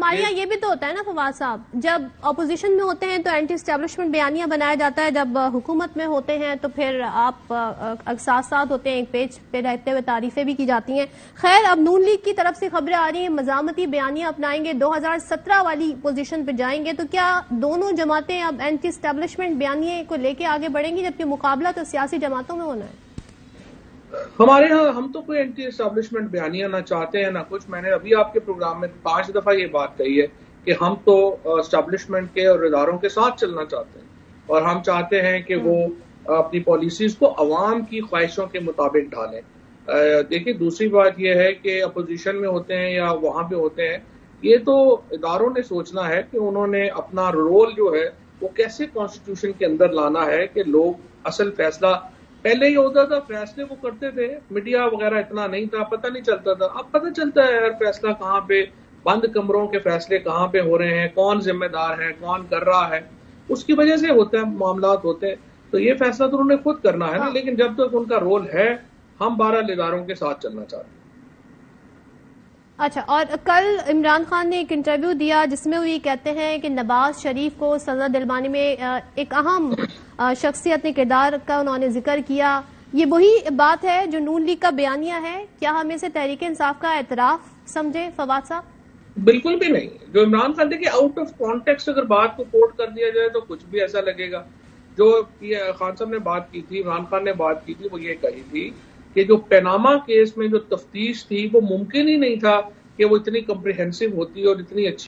हमारे यहाँ ये भी तो होता है ना फवाद साहब जब अपोजिशन में होते हैं तो एंटी स्टैब्लिशमेंट बयानिया बनाया जाता है जब हुकूमत में होते हैं तो फिर आप साथ साथ होते हैं एक पेज पे रहते हुए तारीफें भी की जाती हैं। खैर अब नून लीग की तरफ़ से खबरें आ रही हैं मजामती बयानिया अपनाएँगे 2017 वाली पोजीशन पे जाएँगे तो क्या दोनों जमातें अब एंटी स्टैब्लिशमेंट बयानिए को लेके आगे बढ़ेंगी जबकि मुकाबला तो सियासी जमातों में होना है? हमारे यहाँ हम तो कोई एंटी एस्टेब्लिशमेंट बयानिया ना चाहते हैं ना कुछ। मैंने अभी आपके प्रोग्राम में पाँच दफ़ा ये बात कही है कि हम तो एस्टेब्लिशमेंट के और इदारों के साथ चलना चाहते हैं और हम चाहते हैं कि वो अपनी पॉलिसीज़ को अवाम की ख्वाहिशों के मुताबिक ढालें। देखिए दूसरी बात यह है कि अपोजिशन में होते हैं या वहाँ पे होते हैं ये तो इदारों ने सोचना है कि उन्होंने अपना रोल जो है वो कैसे कॉन्स्टिट्यूशन के अंदर लाना है कि लोग असल फैसला पहले ही होता था फैसले वो करते थे मीडिया वगैरह इतना नहीं था पता नहीं चलता था। अब पता चलता है यार फैसला कहाँ पे बंद कमरों के फैसले कहाँ पे हो रहे हैं कौन जिम्मेदार है कौन कर रहा है। उसकी वजह से होता है मामला होते हैं। तो ये फैसला तो उन्हें खुद करना है ना हाँ। लेकिन जब तक तो उनका रोल है हम बारह लेदारों के साथ चलना चाहते हैं। अच्छा और कल इमरान खान ने एक इंटरव्यू दिया जिसमें वो ये कहते हैं कि नवाज़ शरीफ को सजा दिलवाने में एक अहम शख्सियत ने किरदार का उन्होंने ज़िक्र किया। ये वही बात है जो नून लीग का बयानिया है। क्या हम इसे तहरीक इंसाफ का एतराफ समझे, फवाद साहब? बिल्कुल भी नहीं। जो इमरान खान, देखिए आउट ऑफ़ कॉन्टेक्स्ट अगर बात को कोट कर दिया जाए तो कुछ भी ऐसा लगेगा। जो खान साहब ने बात की थी, इमरान खान ने बात की थी, वो ये कही थी कि जो पैनामा केस में जो तफ्तीश थी, वो मुमकिन ही नहीं था कि वो इतनी कम्प्रिहेंसिव होती और इतनी अच्छी।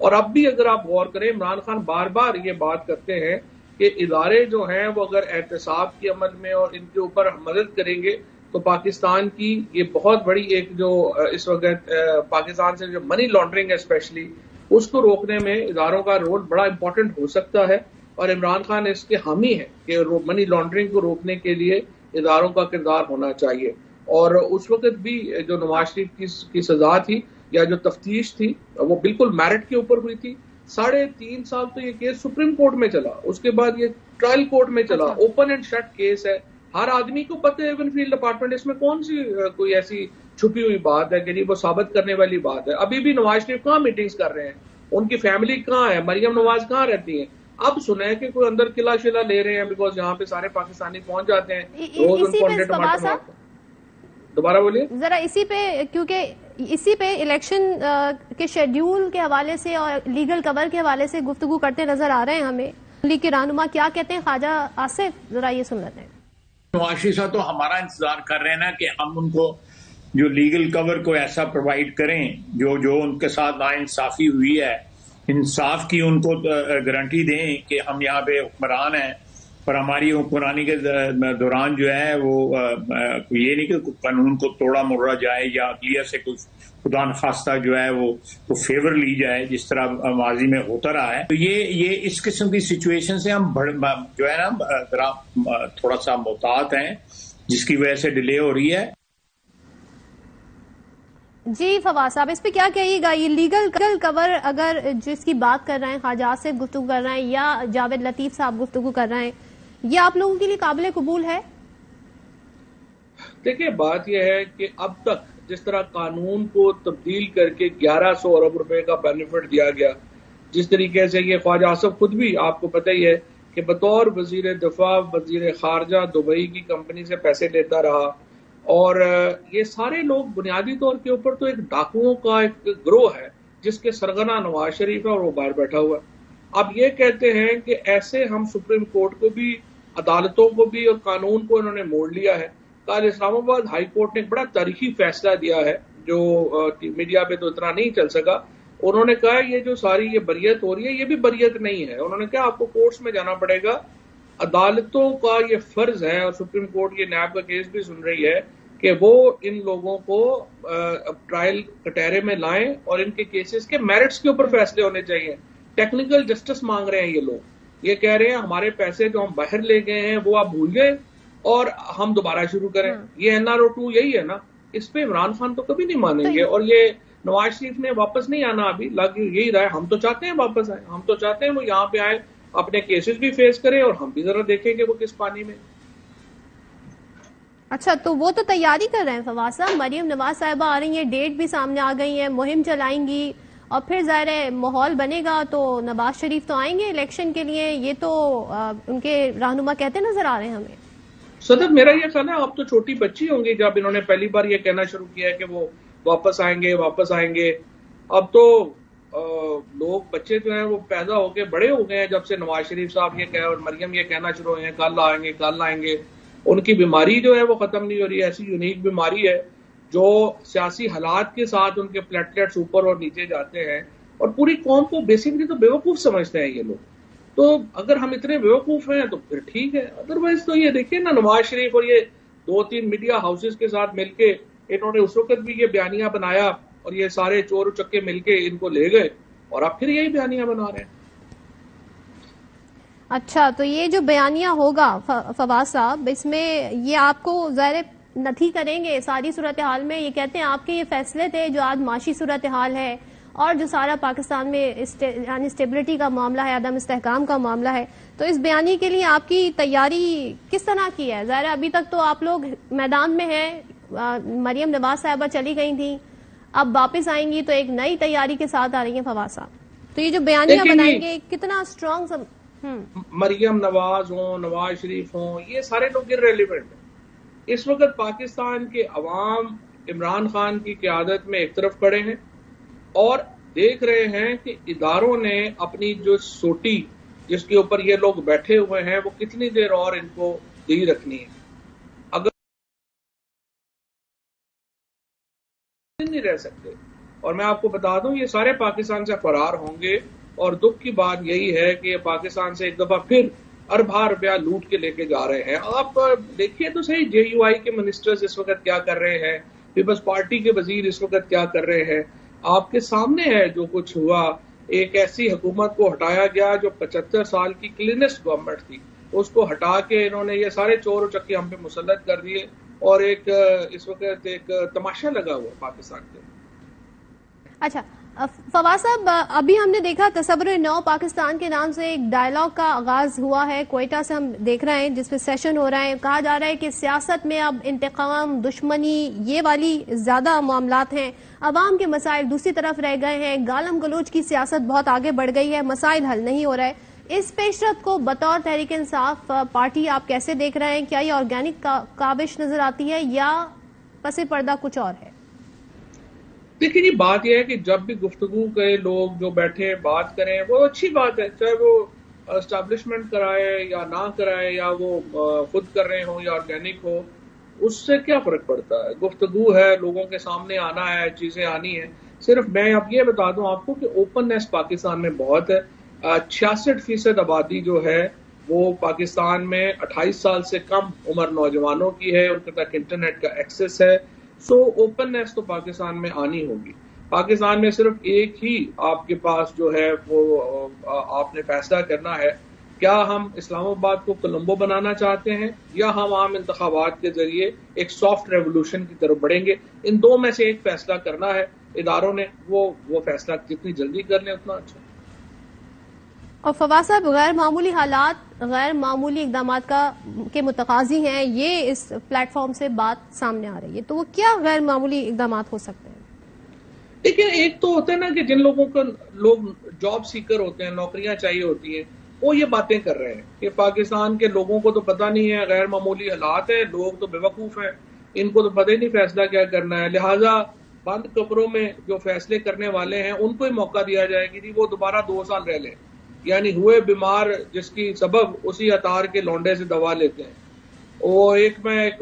और अब भी अगर आप गौर करें, इमरान खान बार बार ये बात करते हैं कि इदारे जो हैं, वो अगर एहतसाब के अमल में और इनके ऊपर मदद करेंगे तो पाकिस्तान की ये बहुत बड़ी एक जो इस वक्त पाकिस्तान से जो मनी लॉन्ड्रिंग है स्पेशली उसको रोकने में इदारों का रोल बड़ा इंपॉर्टेंट हो सकता है। और इमरान खान इसके हामी है कि मनी लॉन्ड्रिंग को रोकने के लिए इदारों का किरदार होना चाहिए। और उस वक्त भी जो नवाज़ शरीफ की, की सजा थी या जो तफ्तीश थी वो बिल्कुल मेरिट के ऊपर हुई थी। साढ़े तीन साल तो ये केस सुप्रीम कोर्ट में चला उसके बाद ये ट्रायल कोर्ट में चला। ओपन एंड शट केस है। हर आदमी को पता है इवन फ़ील्ड डिपार्टमेंट इसमें कौन सी कोई ऐसी छुपी हुई बात है कि नहीं वो साबित करने वाली बात है। अभी भी नवाज़ शरीफ कहाँ मीटिंग्स कर रहे हैं? उनकी फैमिली कहाँ है? मरियम नवाज़ कहाँ रहती है? अब सुने कि कोई अंदर किला शिला ले रहे हैं बिकॉज़ यहाँ पे सारे पाकिस्तानी पहुँच जाते हैं। रोज उनको दोबारा बोलिए। जरा इसी पे क्योंकि इसी पे इलेक्शन के शेड्यूल के हवाले से और लीगल कवर के हवाले से गुफ्तगु करते नज़र आ रहे हैं हमें। लीग के रहनुमा क्या कहते हैं? ख्वाजा आसिफ जरा ये सुन लेते हैं। नवाशी साहब तो हमारा इंतज़ार कर रहे हैं ना कि हम उनको जो लीगल कवर को ऐसा प्रोवाइड करें जो जो उनके साथ नाइंसाफी हुई है इंसाफ की उनको गारंटी दें कि हम यहाँ पे हुक्मरान हैं, पर हमारी हुक्मरानी के दौरान जो है वो ये नहीं कि कानून को तोड़ा मोड़ा जाए या अकलिया से कुछ खुदा नखास्ता जो है वो वो फेवर ली जाए, जिस तरह माजी में होता रहा है। तो ये ये इस किस्म की सिचुएशन से हम जो है ना थोड़ा सा मोहतात हैं, जिसकी वजह से डिले हो रही है। जी, फवाद साहब, इस पे क्या कहिएगा? ये लीगल कवर अगर जिसकी बात कर रहे हैं खाजा से गुफ्तु कर रहे हैं या जावेद लतीफ साहब गुफ्तु कर रहे हैं, ये आप लोगों के लिए काबिल कबूल है? देखिए, बात यह है कि अब तक जिस तरह कानून को तब्दील करके 1100 अरब रुपए का बेनिफिट दिया गया, जिस तरीके से ये ख्वाजा आसफ खुद भी, आपको पता ही है कि बतौर वज़ीर दफ़ा, वज़ीर खारजा दुबई की कंपनी से पैसे लेता रहा और ये सारे लोग बुनियादी तौर के ऊपर तो एक डाकुओं का एक ग्रोह है, जिसके सरगना नवाज़ शरीफ है और वो बाहर बैठा हुआ है। अब ये कहते हैं कि ऐसे हम सुप्रीम कोर्ट को भी, अदालतों को भी और कानून को इन्होंने मोड़ लिया है। कल इस्लामाबाद हाई कोर्ट ने एक बड़ा तारीखी फैसला दिया है, जो मीडिया पे तो इतना नहीं चल सका। उन्होंने कहा, ये जो सारी ये बरियत हो रही है, ये भी बरियत नहीं है। उन्होंने कहा, आपको कोर्ट्स में जाना पड़ेगा अदालतों का ये फ़र्ज़ है और सुप्रीम कोर्ट ये नैब का केस भी सुन रही है कि वो इन लोगों को ट्रायल कटहरे में लाएँ और इनके केसेस के मेरिट्स के ऊपर फैसले होने चाहिए। टेक्निकल जस्टिस मांग रहे हैं ये लोग। ये कह रहे हैं हमारे पैसे जो हम बाहर ले गए हैं वो आप भूल गए और हम दोबारा शुरू करें। हाँ। ये एनआरओ टू यही है ना। इस पे इमरान खान तो कभी नहीं मानेंगे और ये नवाज़ शरीफ ने वापस नहीं आना अभी। लग यही रहा है हम तो चाहते हैं वापस आए हम तो चाहते हैं वो यहाँ पे आए अपने केसेस भी फेस करें और हम भी जरा देखें कि वो किस पानी में। अच्छा तो वो तो तैयारी कर रहे हैं फवाद साहब। मरियम नवाज़ साहिबा आ रही हैं डेट भी सामने आ गई है मुहिम चलाएँगी और फिर ज़ाहिर है माहौल बनेगा तो नवाज़ शरीफ तो आएँगे इलेक्शन के लिए। ये तो आ, उनके रहनुमा कहते नज़र आ रहे हैं हमें। सदर मेरा ये ख्याल है आप तो छोटी बच्ची होंगी जब इन्होंने पहली बार ये कहना शुरू किया है कि वो वापस आएँगे वापस आएँगे। अब तो लोग, बच्चे जो हैं, वो पैदा होके बड़े हो गए हैं, जब से नवाज़ शरीफ साहब ये कह, और मरियम ये कहना शुरू हुए हैं, कल आएँगे कल आएँगे। उनकी बीमारी जो है, वो खत्म नहीं हो रही ऐसी यूनिक बीमारी है, जो सियासी हालात के साथ उनके प्लेटलेट्स ऊपर और नीचे जाते हैं, और पूरी कौम को बेसिकली तो बेवकूफ़ समझते हैं ये लोग। तो अगर हम इतने बेवकूफ़ हैं तो फिर ठीक है। अदरवाइज़ तो ये देखिए ना, नवाज़ शरीफ और ये दो तीन मीडिया हाउसेस के साथ मिलके इन्होंने उस वक्त भी ये बयानिया बनाया और ये सारे चोर चक्के मिलके इनको ले गए और आप फिर यही बयानिया बना रहे हैं। अच्छा तो ये जो बयानिया होगा फवाद साहब, इसमें ये आपको ज़ाहिर नथी करेंगे। सारी सूरत हाल में ये कहते हैं, आपके ये फैसले थे जो आज माशी सूरत हाल है और जो सारा पाकिस्तान में यानी स्टेबिलिटी का मामला है, आदम इस्तेकाम का मामला है। तो इस बयानी के लिए आपकी तैयारी किस तरह की है? ज़ाहिर अभी तक तो आप लोग मैदान में हैं मरियम नवाज़ साहबा चली गई थी। अब वापस आएँगी तो एक नई तैयारी के साथ आ रही है फवाद साहब। तो ये जो बयानिया बनाएँगे कितना स्ट्रॉन्ग सब... हम्म। मरियम नवाज़ हो नवाज़ शरीफ हो ये सारे लोग इरेलीवेंट हैं। इस वक्त पाकिस्तान के अवाम इमरान खान की क्यादत में एक तरफ़ खड़े हैं और देख रहे हैं कि इदारों ने अपनी जो सोटी जिसके ऊपर ये लोग बैठे हुए हैं वो कितनी देर और इनको दी रखनी है। नहीं रह सकते। और मैं आपको बता दूँ, ये सारे पाकिस्तान से फरार होंगे, और दुख की बात यही है कि ये पाकिस्तान से एक दफ़ा फिर अरबा रुपया लूट के लेके जा रहे हैं। आप देखिए तो सही, जेयूआई के मिनिस्टर्स इस वक्त क्या कर रहे हैं पीपल्स पार्टी के वज़ीर इस वक्त क्या कर रहे हैं। आपके सामने है जो कुछ हुआ, एक ऐसी हुकूमत को हटाया गया जो पचहत्तर साल की क्लीनेस्ट गवर्नमेंट थी। उसको हटा के इन्होंने ये सारे चोर चक्के हम पे मुसलत कर दिए। और एक, इस वक्त एक तमाशा लगा हुआ पाकिस्तान के। अच्छा फवाद साहब अभी हमने देखा तस्वर नौ पाकिस्तान के नाम से एक डायलॉग का आगाज़ हुआ है। कोयटा से हम देख रहे हैं जिसपे सेशन हो रहा है। कहा जा रहा है कि सियासत में अब इंतकाम, दुश्मनी, ये वाली ज़्यादा मामला हैं। अवाम के मसाइल दूसरी तरफ़ रह गए हैं। गालम गलोच की सियासत बहुत आगे बढ़ गई है। मसाइल हल नहीं हो रहा है। इस पेशरत को बतौर तहरीक इंसाफ पार्टी आप कैसे देख रहे हैं? क्या ये ऑर्गेनिक का, काविश नज़र आती है या पसे पर्दा कुछ और है? देखिए जी बात यह है कि जब भी गुफ्तगु के लोग जो बैठे बात करें वो अच्छी बात है चाहे वो एस्टेब्लिशमेंट कराए या ना कराए या वो खुद कर रहे हो या ऑर्गेनिक हो उससे क्या फ़र्क पड़ता है? गुफ्तगु है लोगों के सामने आना है चीज़ें आनी है। सिर्फ़ मैं अब ये बता दूँ आपको कि ओपननेस पाकिस्तान में बहुत है। छियासठ फ़ीसद आबादी जो है, वो पाकिस्तान में 28 साल से कम उम्र नौजवानों की है, उनके तक इंटरनेट का एक्सेस है। सो ओपननेस तो पाकिस्तान में आनी होगी। पाकिस्तान में सिर्फ़ एक ही आपके पास जो है, वो आपने फैसला करना है, क्या हम इस्लामाबाद को कोलंबो बनाना चाहते हैं, या हम आम इंतबात के ज़रिए एक सॉफ्ट रेवोल्यूशन की तरफ़ बढ़ेंगे? इन दो में से एक फैसला करना है। इदारों ने वो वो फैसला जितनी जल्दी कर लें, उतना अच्छा। और फवाद साहब, गैर मामूली हालात, गैर मामूली इकदाम का, के मुतकाजी हैं, ये इस प्लेटफॉर्म से बात सामने आ रही है। तो वो क्या गैर मामूली इकदाम हो सकते हैं? देखिए, एक तो होता है ना कि जिन लोगों को लोग जॉब सीकर होते हैं, नौकरियाँ चाहिए होती हैं, वो ये बातें कर रहे हैं कि पाकिस्तान के लोगों को तो पता नहीं है, गैर मामूली हालात है, लोग तो बेवकूफ़ हैं, इनको तो पता ही नहीं फैसला क्या करना है। लिहाजा बंद कपड़ों में जो फैसले करने वाले हैं, उनको ही मौका दिया जाएगी जी वो दोबारा दो साल रह लें। यानी हुए बीमार जिसकी सबब उसी अतार के लौंडे से दवा लेते हैं। वो एक में एक,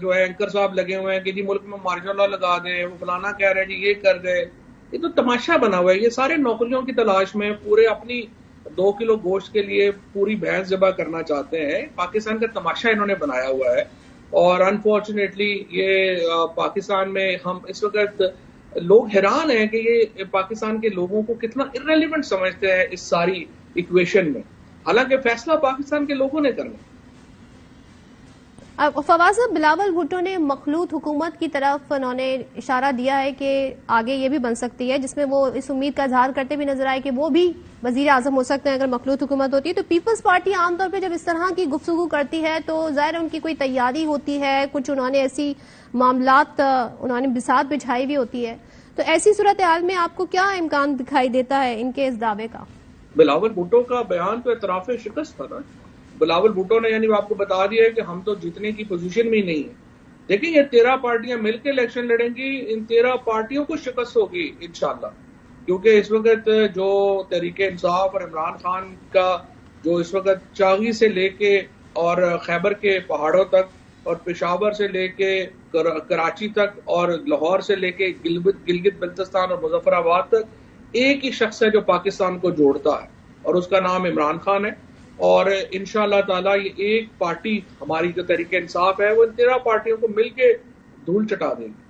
जो है एंकर साहब लगे हुए हैं कि जी मुल्क में मार्शल लॉ लगा दें, वो फलाना कह रहे हैं, जी ये कर दे। ये तो तमाशा बना हुआ है। ये सारे नौकरियों की तलाश में पूरे अपनी दो किलो गोश्त के लिए पूरी भैंस जबा करना चाहते हैं। पाकिस्तान का तमाशा इन्होंने बनाया हुआ है। और अनफॉर्चुनेटली ये पाकिस्तान में हम इस वक्त लोग हैरान हैं कि ये, पाकिस्तान के लोगों को कितना इरेलीवेंट समझते हैं इस सारी इक्वेशन में। हालाँकि फैसला पाकिस्तान के लोगों ने करना फवाज बिलावल भुट्टो ने मखलूत हुकूमत की तरफ़ उन्होंने इशारा दिया है कि आगे ये भी बन सकती है, जिसमें वो इस उम्मीद का इजहार करते भी नज़र आए कि वो भी वज़ीर आज़म हो सकते हैं अगर मखलूत हुकूमत होती है। तो पीपल्स पार्टी आमतौर पर जब इस तरह की गुफ्तु करती है तो ज़ाहिर उनकी कोई तैयारी होती है, कुछ उन्होंने ऐसी मामलात उन्होंने बिसात बिछाई हुई होती है। तो ऐसी सूरत हाल में आपको क्या इम्कान दिखाई देता है इनके इस दावे का? बिलावल भुट्टो का बयान तो एतराफ शिकस्त था ना। बिलावल भुट्टो ने यानी आपको बता दिया है कि हम तो जीतने की पोजीशन में ही नहीं है। देखिए ये तेरह पार्टियाँ मिलकर इलेक्शन लड़ेंगी इन तेरह पार्टियों को शिकस्त होगी इनशाला क्योंकि इस वक्त जो तरीके इंसाफ और इमरान खान का जो इस वक्त चागी से लेके और खैबर के पहाड़ों तक और पेशावर से लेके कर, कराची तक और लाहौर से लेके गिलगित बल्तिस्तान और मुजफ्फराबाद तक एक ही शख्स है जो पाकिस्तान को जोड़ता है, और उसका नाम इमरान खान है। और इन ताला ये एक पार्टी हमारी जो तरीके इंसाफ है, वो इन तेरह पार्टियों को मिलके धूल चटा देंगे।